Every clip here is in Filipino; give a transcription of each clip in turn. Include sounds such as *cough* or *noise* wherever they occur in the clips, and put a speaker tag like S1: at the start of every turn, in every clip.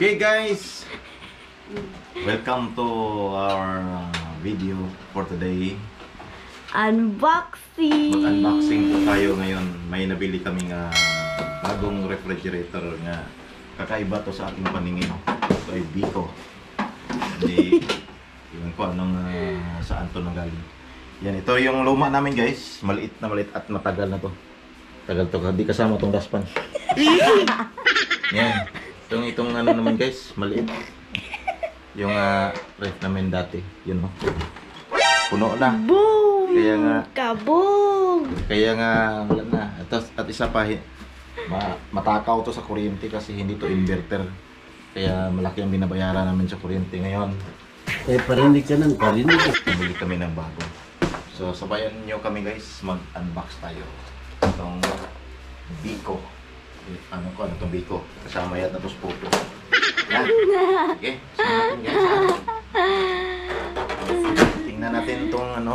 S1: Okay guys, welcome to our uh, video for today.
S2: Unboxing!
S1: Mag-unboxing po tayo ngayon. May nabili kaming uh, bagong refrigerator nga kakaiba to sa ating paningin. Ito ay Biko. Hindi, *laughs* yun ko anong uh, saan to nanggaling. Yan, ito yung luma namin guys. Maliit na maliit at matagal na to. Tagal to, hindi kasama tong daspan. *laughs* Yan. Itong, itong ano naman guys, maliit. Yung uh, ref namin dati. Yun no. Puno na.
S2: Boom!
S1: Kaya nga,
S2: Kaboom!
S1: kaya nga wala na. At, at isa pa, ma, matakaw to sa kuryente kasi hindi to inverter. Kaya malaki ang binabayaran namin sa kuryente ngayon.
S3: Eh, parinig ka ng parinig.
S1: Bumili kami ng bago. So, sabayan nyo kami guys, mag-unbox tayo. Itong Biko. Ano ko, ano itong Biko? Kasama *laughs* yan, tapos puto. Yan. Sige, sama natin guys. Tingnan natin itong. Ano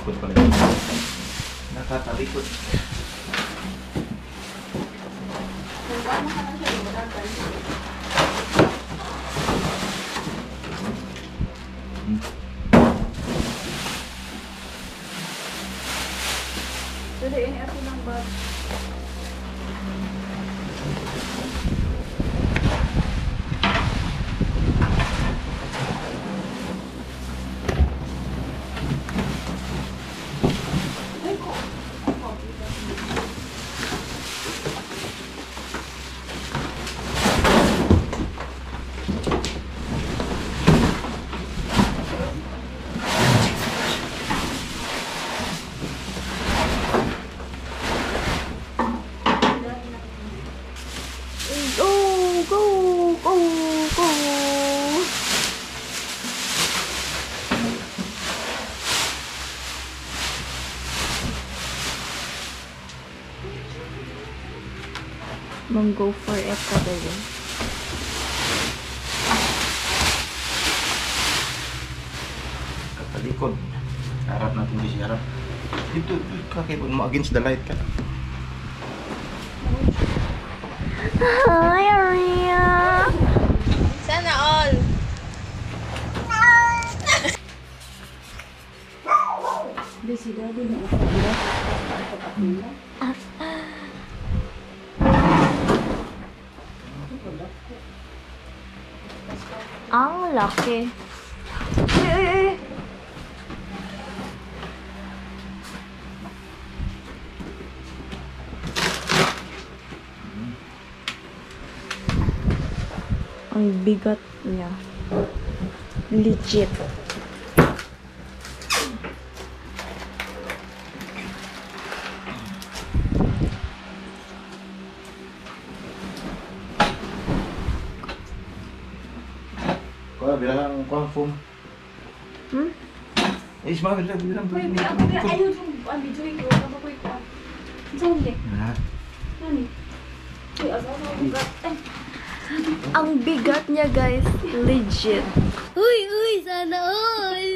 S2: score. Izu malaki guys.
S1: Ikot pala yun. Nakatalikot.
S2: Go, go, go, go. Mang go for it talaga.
S1: Katalikod. Harap natin di siya harap. Dito, kakibon mo against the light ka.
S2: Hi, Aria!
S4: Sana all.
S2: Ang laki. Ang bigat niya. Legit.
S1: Foam.
S2: Hmm?
S1: Eh, isma, bilang, bilang.
S4: Uy,
S1: bilang,
S4: ako ayaw yung ang video ko. Ano ko ito? Hindi?
S1: Ha?
S4: Nani? Uy, asawa ko. Ay,
S2: Ang bigat niya, guys. Legit.
S4: Uy, uy, sana all.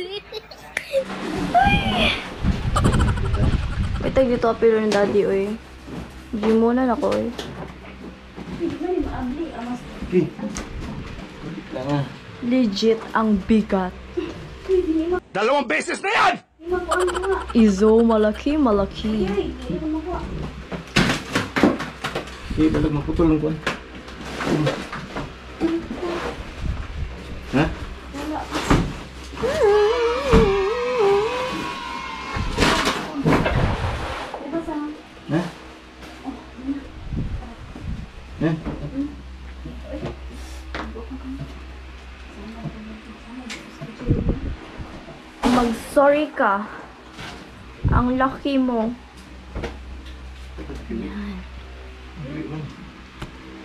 S2: Ito dito apilo ng daddy, oy. Hindi muna na ko, oy.
S4: Hindi ba yung maabli? Amas.
S1: Okay. Kulit lang ah.
S2: Legit ang bigat.
S5: Dalawang beses na yan!
S2: Izo, malaki, malaki.
S1: Okay, balag maputol lang kuha.
S2: Mag-sorry ka. Ang laki mo. Yan.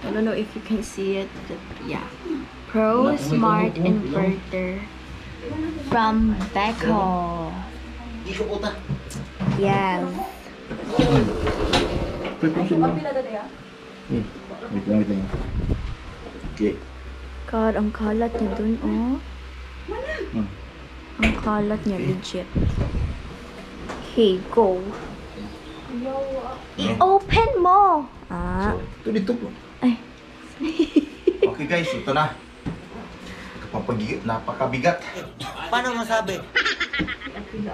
S2: I don't know if you can see it. but yeah. Pro Smart Inverter from Beko. Yes.
S4: Ah.
S1: Wait lang, wait lang. Okay.
S2: God, ang kalat niya dun, oh.
S1: Hmm.
S2: Ang kalat niya, legit. Okay, go. I-open mo! Ah,
S1: So, ito dito po.
S2: ay.
S1: Okay guys, ito na. Kapapag napakabigat.
S3: Paano masabi?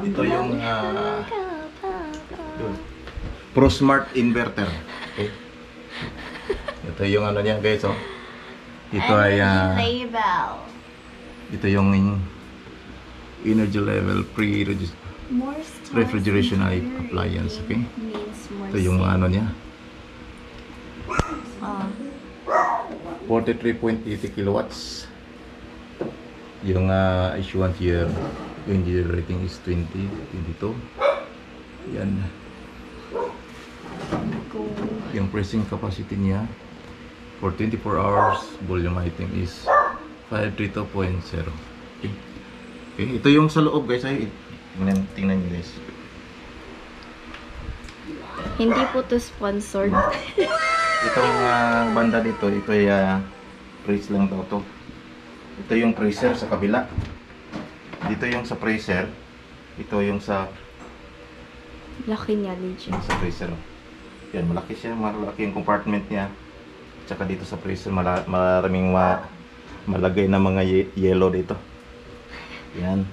S1: Ito yung ah, yun. Pro Smart Inverter. Okay. Ito yung ano niya guys, oh. Ito ay ah,
S2: label.
S1: ito yung energy level pre
S2: More
S1: refrigeration ay appliance, okay? Ito yung ano niya.
S2: Ah,
S1: 43.80 kilowatts. Yung uh, issuance year, yung rating is 20, 22. Yan. Yung pressing capacity niya for 24 hours, volume item is 532.0. Okay. Okay. Ito yung sa loob guys. Ay, tingnan, tingnan nyo guys.
S2: Hindi po to sponsored.
S1: Itong ah, banda dito, ito ay uh, praise lang daw to. Ito yung freezer sa kabila. Dito yung sa freezer. Ito yung sa
S2: Laki niya, legit.
S1: sa freezer. Yan, malaki siya, malaki yung compartment niya. Tsaka dito sa freezer, mala- maraming ma malagay na mga ye- yellow dito. Yan,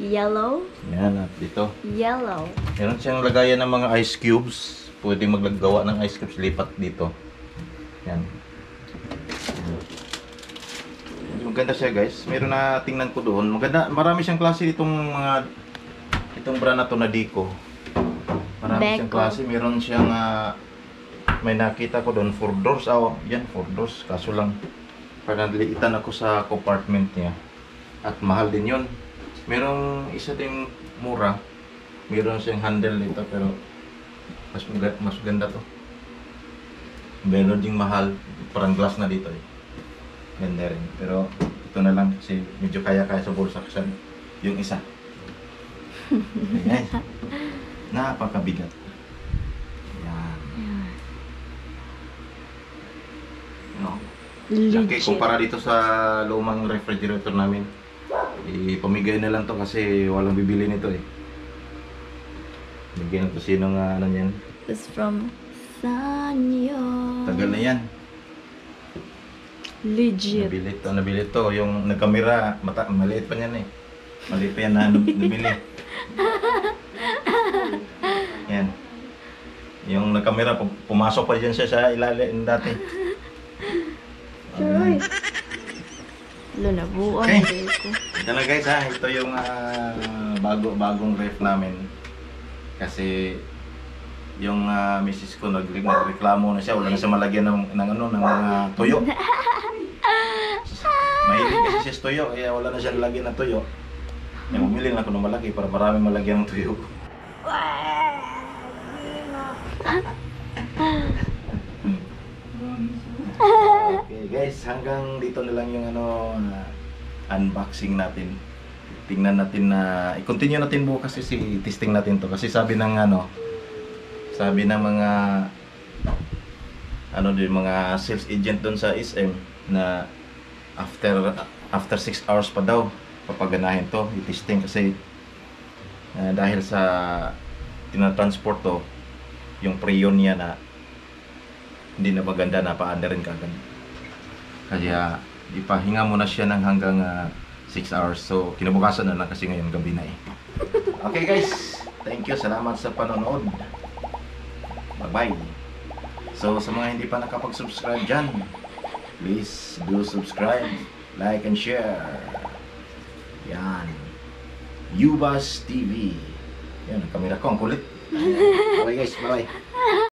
S2: Yellow?
S1: yan at dito.
S2: Yellow.
S1: Meron siyang lagayan ng mga ice cubes. Pwede maglagawa ng ice cubes lipat dito. Yan. Maganda siya guys. Meron na tingnan ko doon. Maganda, marami siyang klase itong mga itong brand na to na Dico. Marami siyang
S2: Beko.
S1: klase. Meron siyang ah, may nakita ko doon four doors. Oh, yan four doors. Kaso lang parang naliitan ako sa compartment niya. At mahal din yun. Merong isa ding mura. Meron siyang handle dito pero mas mas ganda to. Meron ding mahal, parang glass na dito eh. Ganda rin. Pero ito na lang kasi medyo kaya-kaya sa bulsa kasi yung isa. Ayan. *laughs* Napakabigat. Yan. No. Okay,
S2: Legit.
S1: kumpara dito sa lumang refrigerator namin, ipamigay na lang to kasi walang bibili nito eh. Bigyan ko sino nga ano yan.
S2: It's from Sanyo.
S1: Tagal na yan.
S2: Legit.
S1: Nabili to, nabili to. Yung nagkamera, mata, maliit pa yan eh. Maliit pa yan na nab- nabili. *laughs* yan. Yung nagkamera, pu- pumasok pa dyan siya sa ilalim dati.
S2: Sure. Lo na buong
S1: Okay.
S2: Ko.
S1: Ito na guys ha, ito yung ah, bago bagong ref namin. Kasi yung uh, misis ko nag nagreklamo na siya, wala na siya malagyan ng, ng ano ng mga tuyo. Mahilig kasi siya tuyo, kaya wala na siya lalagyan ng tuyo. Kaya bumili lang ako ng malaki para marami malagyan ng tuyo. *laughs* Okay guys, hanggang dito na lang yung ano ah, unboxing natin. Tingnan natin na i-continue natin bukas kasi testing natin to kasi sabi ng ano sabi ng mga ano din mga sales agent doon sa SM na after after 6 hours pa daw papaganahin to i-testing kasi ah, dahil sa tinatransport to yung preyon niya na hindi na maganda na paanda rin kagad. Kaya ipahinga muna siya ng hanggang 6 hours. So kinabukasan na lang kasi ngayon gabi na eh. *laughs* Okay guys, thank you. Salamat sa panonood. Bye-bye. So sa mga hindi pa nakapag-subscribe dyan, please do subscribe, like and share. Yan. Ubas TV. Yan, ang kamera ko, ang kulit. *laughs* Okay guys, bye-bye.